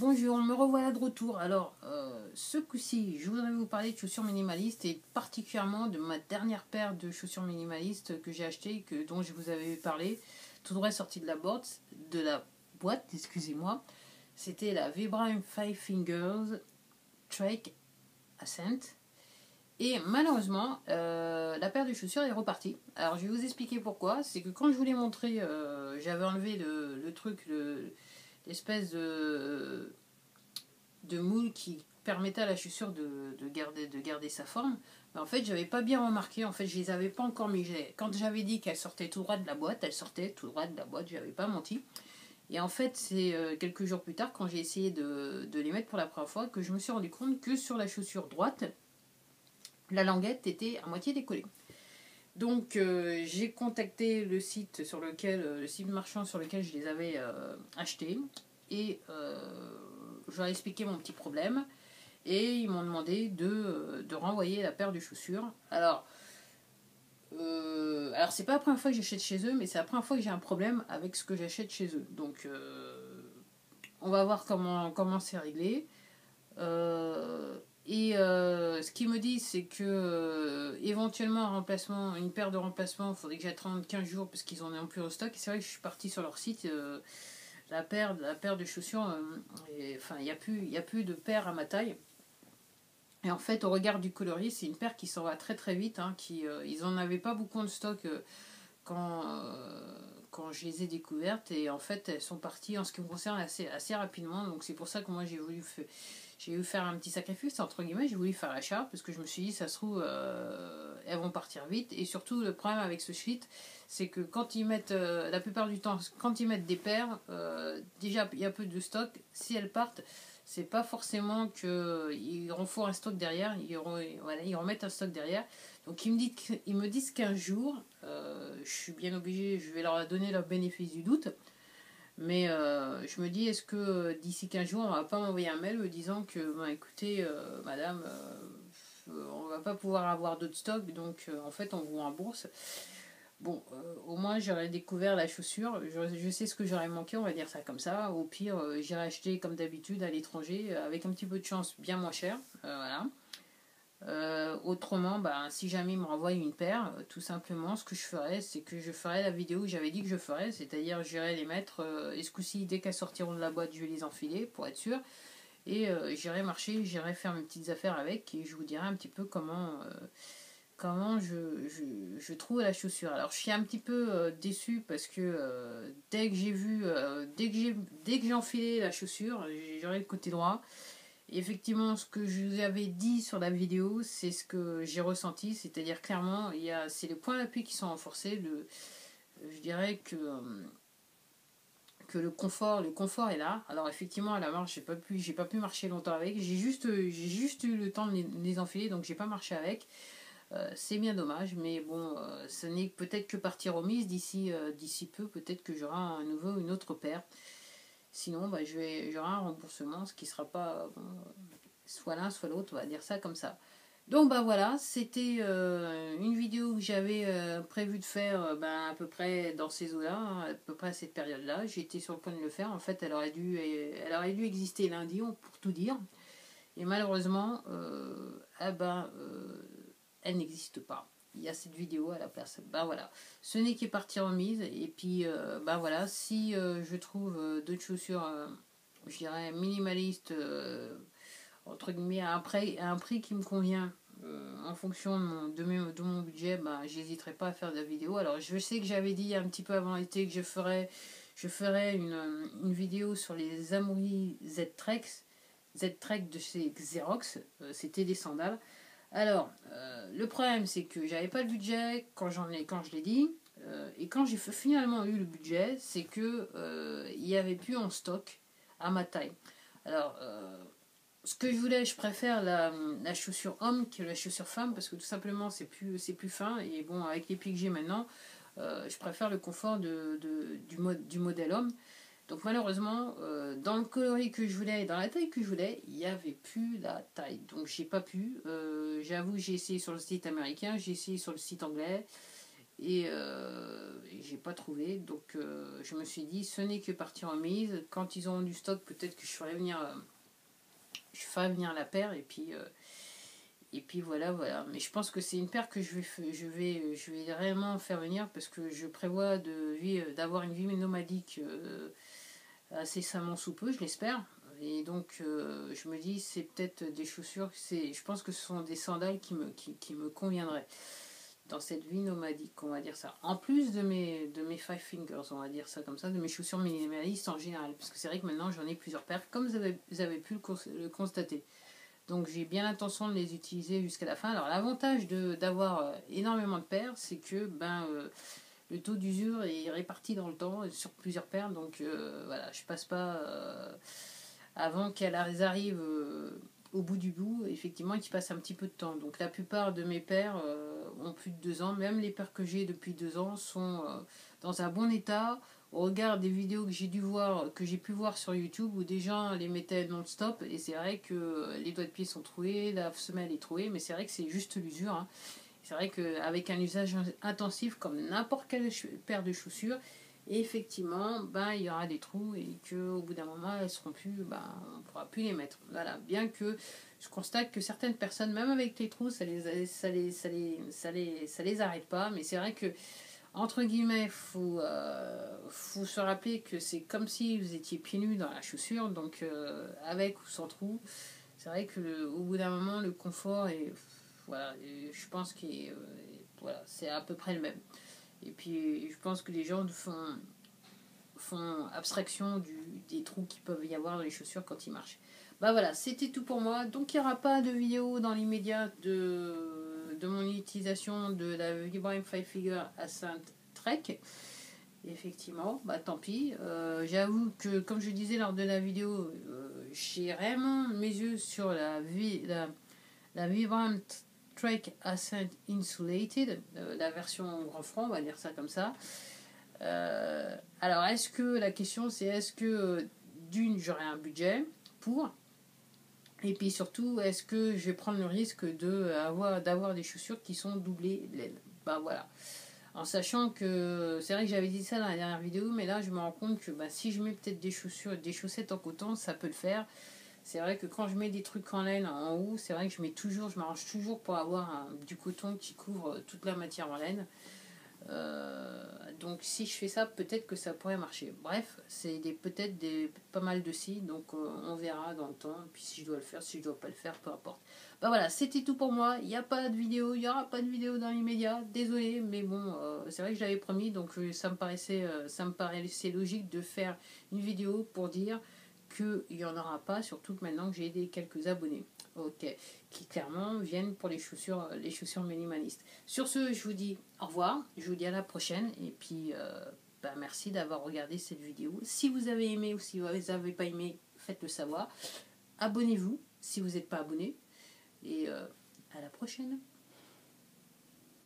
Bonjour, me revoilà de retour. Alors, euh, ce coup-ci, je voudrais vous parler de chaussures minimalistes et particulièrement de ma dernière paire de chaussures minimalistes que j'ai achetées, que, dont je vous avais parlé, tout droit sorti de la boîte, de la boîte, excusez-moi. C'était la Vibram Five Fingers Trek Ascent. Et malheureusement, euh, la paire de chaussures est repartie. Alors, je vais vous expliquer pourquoi. C'est que quand je vous l'ai montré, euh, j'avais enlevé le, truc, espèce de, moule qui permettait à la chaussure de, de garder, de garder sa forme. Mais en fait, j'avais pas bien remarqué. En fait, je les avais pas encore mis. Quand j'avais dit qu'elle sortait tout droit de la boîte, elle sortait tout droit de la boîte. J'avais pas menti. Et en fait, c'est euh, quelques jours plus tard, quand j'ai essayé de, les mettre pour la première fois, que je me suis rendu compte que sur la chaussure droite, la languette était à moitié décollée. Donc euh, j'ai contacté le site sur lequel, euh, le site marchand sur lequel je les avais achetés et je leur ai expliqué mon petit problème et ils m'ont demandé de, de, renvoyer la paire de chaussures. Alors, alors c'est pas la première fois que j'achète chez eux, mais c'est la première fois que j'ai un problème avec ce que j'achète chez eux. Donc on va voir comment comment c'est réglé. Et euh, ce qu'ils me disent, c'est que euh, éventuellement un remplacement, une paire de remplacements, il faudrait que j'attende 15 jours parce qu'ils en ont plus au stock. Et c'est vrai que je suis partie sur leur site, euh, la, paire, de chaussures, et, enfin il n'y a, plus, de paire à ma taille. Et en fait, au regard du coloris, c'est une paire qui s'en va très très vite. Hein, qui, ils n'en avaient pas beaucoup de stock quand, quand je les ai découvertes. Et en fait, elles sont parties en ce qui me concerne assez, assez rapidement. Donc c'est pour ça que moi j'ai voulu j'ai eu faire un petit sacrifice, entre guillemets, j'ai voulu faire l'achat, parce que je me suis dit, ça se trouve, euh, elles vont partir vite. Et surtout, le problème avec ce shit, c'est que quand ils mettent, euh, la plupart du temps, quand ils mettent des paires, euh, déjà, il y a peu de stock. Si elles partent, c'est pas forcément qu'ils renforcent un stock derrière, ils, voilà, ils remettent un stock derrière. Donc ils me, disent, ils me disent 15 jours, je suis bien obligé, je vais leur donner le bénéfice du doute. Mais euh, je me dis, est-ce que euh, d'ici 15 jours, on va pas m'envoyer un mail me disant que, ben, écoutez, euh, madame, on va pas pouvoir avoir d'autres stocks, donc en fait, on vous rembourse. Bon, au moins, j'aurais découvert la chaussure. Je, sais ce que j'aurais manqué, on va dire ça comme ça. Au pire, j'irai acheter comme d'habitude à l'étranger, avec un petit peu de chance, bien moins cher. voilà. Euh, autrement, bah, si jamais il me renvoie une paire, euh, tout simplement, ce que je ferais, c'est que je ferais la vidéo que j'avais dit que je ferais, c'est-à-dire j'irai les mettre, euh, et ce coup-ci, dès qu'elles sortiront de la boîte, je vais les enfiler pour être sûr, et j'irai marcher, j'irai faire mes petites affaires avec, et je vous dirai un petit peu comment, comment je, je, je, trouve la chaussure. Alors, je suis un petit peu déçue parce que dès que j'ai vu, dès que j'ai enfilé la chaussure, j'aurai le côté droit effectivement, ce que je vous avais dit sur la vidéo, c'est ce que j'ai ressenti, c'est-à-dire clairement, il y a, c'est les points d'appui qui sont renforcés. Le, je dirais que, euh, que le confort, le confort est là. Alors effectivement, à la marche, j'ai pas pu, j'ai pas pu marcher longtemps avec. J'ai juste, j'ai juste eu le temps de les, enfiler, donc j'ai pas marché avec. Euh, c'est bien dommage, mais bon, euh, ce n'est peut-être que partie remise d'ici, d'ici peu. Peut-être que j'aurai un nouveau, une autre paire. Sinon, bah, j'aurai un remboursement, ce qui ne sera pas soit l'un, soit l'autre, on va dire ça comme ça. Donc bah voilà, c'était euh, une vidéo que j'avais euh, prévu de faire euh, bah, à peu près dans ces eaux-là, hein, à peu près à cette période-là. J'étais sur le point de le faire. En fait, elle aurait dû, elle aurait dû exister lundi, pour tout dire. Et malheureusement, eh ben, elle n'existe pas il y a cette vidéo à la place. Ben voilà, ce n'est qui partie remise. Et puis, ben voilà, si euh, je trouve euh, d'autres chaussures, je dirais minimalistes, entre guillemets, à un, prix, à un prix qui me convient, en fonction de mon, de, mon budget, ben, j'hésiterai pas à faire de la vidéo. Alors, je sais que j'avais dit un petit peu avant l'été que je ferais, je ferais une, une vidéo sur les Amouris Z-Trek, Z-Trek de chez Xerox, c'était des sandales. Alors, euh, le problème, c'est que j'avais pas le budget quand, j'en ai, quand je l'ai dit. Euh, et quand j'ai finalement eu le budget, c'est que euh, il y avait plus en stock à ma taille. Alors, ce que je voulais, je préfère la, chaussure homme que la chaussure femme parce que tout simplement c'est plus, c'est plus fin. Et bon, avec les pieds que j'ai maintenant, je préfère le confort de du, mode, du modèle homme. Donc malheureusement, euh, dans le coloris que je voulais et dans la taille que je voulais, il n'y avait plus la taille. Donc j'ai pas pu. Euh, j'avoue, j'ai essayé sur le site américain, j'ai essayé sur le site anglais. Et, euh, j'ai pas trouvé. Donc je me suis dit, ce n'est que partir en mise. Quand ils auront du stock, peut-être que je ferai venir, je ferai venir la paire. Et puis, et puis voilà, voilà. Mais je pense que c'est une paire que je vais, je vais, je vais réellement faire venir parce que je prévois d'avoir une vie nomadique incessamment sous peu, je l'espère. Et donc, je me dis, c'est peut-être des chaussures, je pense que ce sont des sandales qui me, conviendraient dans cette vie nomadique, on va dire ça. En plus de mes, de mes Five Fingers, on va dire ça comme ça, de mes chaussures minimalistes en général. Parce que c'est vrai que maintenant j'en ai plusieurs paires, comme vous avez, vous avez pu le, constater. Donc j'ai bien l'intention de les utiliser jusqu'à la fin. Alors l'avantage d'avoir euh, énormément de paires, c'est que ben, euh, le taux d'usure est réparti dans le temps sur plusieurs paires. Donc euh, voilà, je passe pas avant qu'elles arrivent au bout du bout, effectivement, il passe un petit peu de temps. Donc la plupart de mes paires euh, ont plus de deux ans. Même les paires que j'ai depuis deux ans sont euh, dans un bon état. Au regard des vidéos que j'ai dû voir, que j'ai pu voir sur YouTube, où des gens les mettaient non-stop, et c'est vrai que les doigts de pied sont troués, la semelle est trouée, mais c'est vrai que c'est juste l'usure. Hein. C'est vrai qu'avec un usage intensif comme n'importe quelle paire de chaussures, effectivement, ben, il y aura des trous et qu'au bout d'un moment, elles seront plus, ben, on ne pourra plus les mettre. Voilà, bien que je constate que certaines personnes, même avec les trous, ça les, ça les, ça les, ça les, ça les arrête pas. Mais c'est vrai que, entre guillemets, il faut, euh, faut se rappeler que c'est comme si vous étiez pieds nus dans la chaussure, donc euh, avec ou sans trou. C'est vrai que au bout d'un moment, le confort est, voilà, je pense que euh, voilà, c'est à peu près le même. Et puis, je pense que les gens font, font abstraction du, des trous qui peuvent y avoir dans les chaussures quand ils marchent. Bah voilà, c'était tout pour moi. Donc, il n'y aura pas de vidéo dans l'immédiat de, de mon utilisation de la Vibram 5 Figure à Saint Trek. Effectivement, bah tant pis. Euh, j'avoue que, comme je disais lors de la vidéo, euh, j'ai vraiment mes yeux sur la, la, la Vibram Trek Ascent Insulated, euh, la version grand franc, on va dire ça comme ça. Euh, alors, est-ce que la question c'est est-ce que d'une j'aurai un budget pour et puis surtout, est-ce que je vais prendre le risque de avoir, d'avoir des chaussures qui sont doublées l'aile Ben voilà. En sachant que c'est vrai que j'avais dit ça dans la dernière vidéo, mais là je me rends compte que bah, si je mets peut-être des chaussures, des chaussettes en coton, ça peut le faire. C'est vrai que quand je mets des trucs en laine en haut, c'est vrai que je mets toujours, je m'arrange toujours pour avoir du coton qui couvre toute la matière en laine. Euh, donc si je fais ça, peut-être que ça pourrait marcher. Bref, c'est peut-être des pas mal de si, donc euh, on verra dans le temps. Puis si je dois le faire, si je dois pas le faire, peu importe. Bah voilà, c'était tout pour moi. Il n'y a pas de vidéo, il n'y aura pas de vidéo dans l'immédiat. Désolé, mais bon, euh, c'est vrai que j'avais promis, donc ça me paraissait, ça me paraissait logique de faire une vidéo pour dire qu'il n'y en aura pas, surtout que maintenant que j'ai des quelques abonnés. Ok, qui clairement viennent pour les chaussures, les chaussures minimalistes. Sur ce, je vous dis au revoir, je vous dis à la prochaine, et puis euh, bah, merci d'avoir regardé cette vidéo. Si vous avez aimé ou si vous n'avez pas aimé, faites-le savoir. Abonnez-vous si vous n'êtes pas abonné, et euh, à la prochaine.